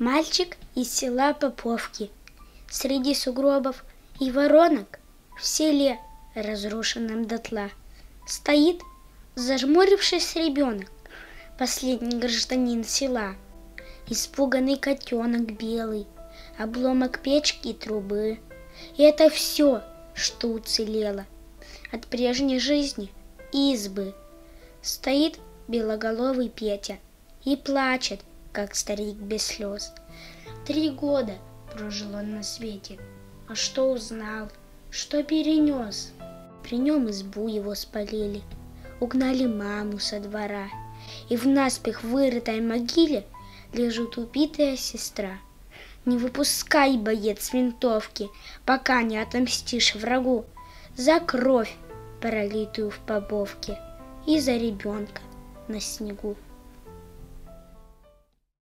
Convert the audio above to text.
Мальчик из села Поповки. Среди сугробов и воронок в селе, разрушенном дотла, стоит, зажмурившись ребенок, последний гражданин села. Испуганный котенок белый, обломок печки и трубы. И это все, что уцелело от прежней жизни избы. Стоит белоголовый Петя и плачет, как старик без слез. Три года прожил он на свете, а что узнал, что перенес? При нем избу его спалили, угнали маму со двора, и в наспех вырытой могиле лежит убитая сестра. Не выпускай, боец, винтовки, пока не отомстишь врагу за кровь, пролитую в побовке, и за ребенка на снегу.